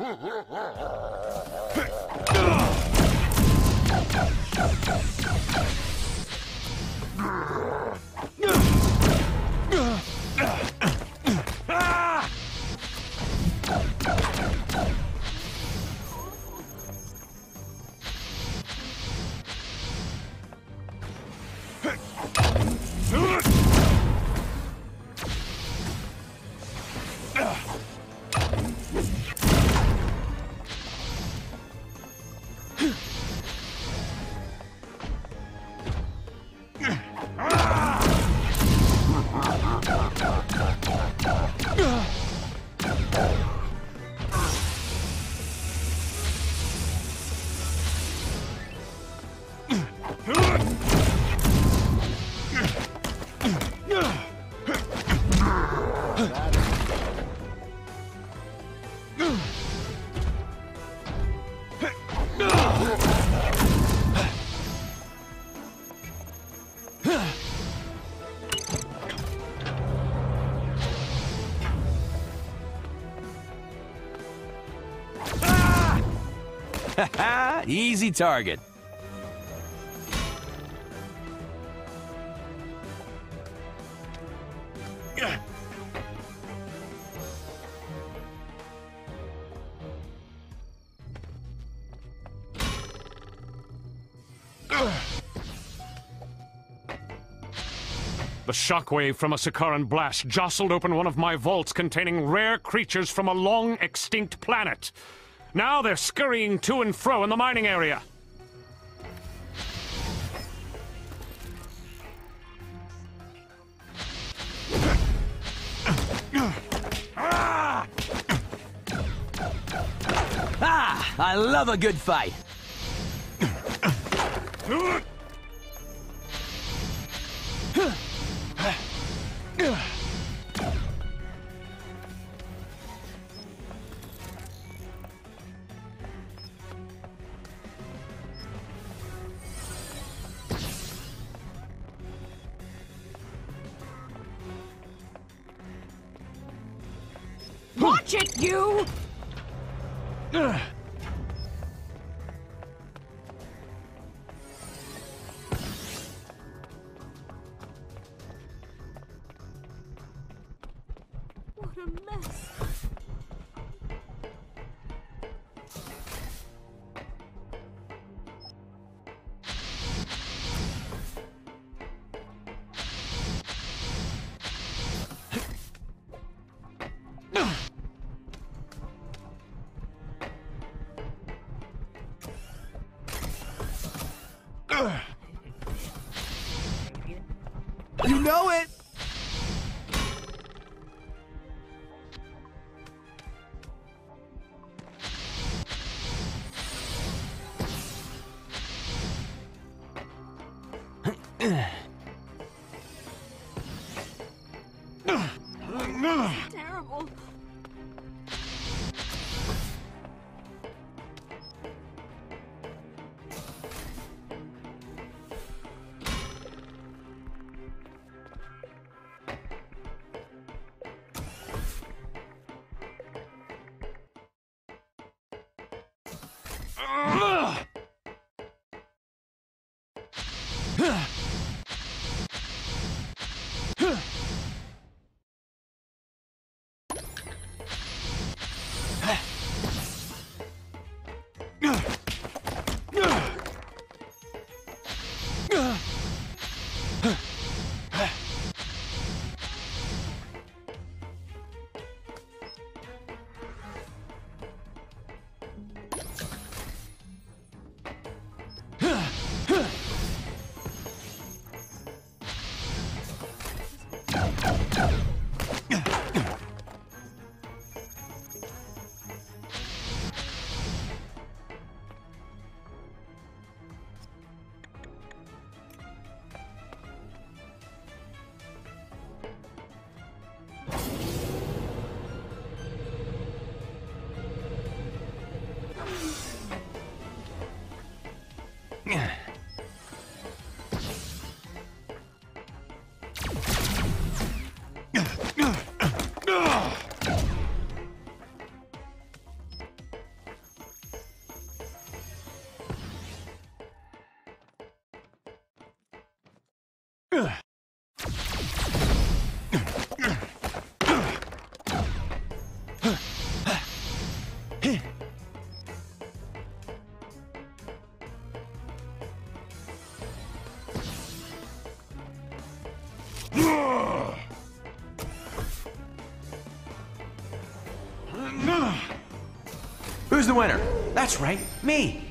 Ha ha ha! Easy target. The shockwave from a Sakaaran blast jostled open one of my vaults containing rare creatures from a long extinct planet. Now they're scurrying to and fro in the mining area. I love a good fight. Watch it, you! What a mess. You know it! Terrible. Ugh! Who's the winner? That's right, me.